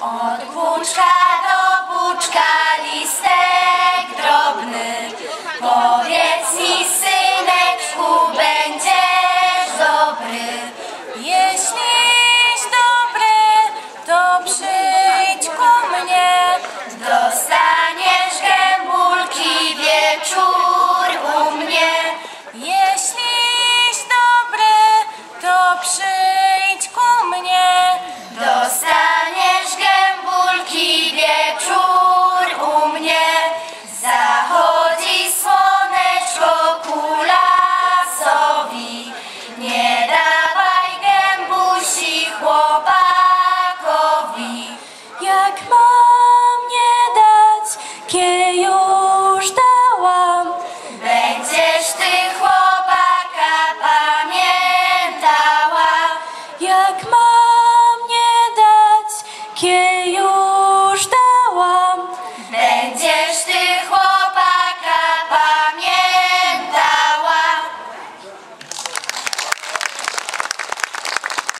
Od buczka do my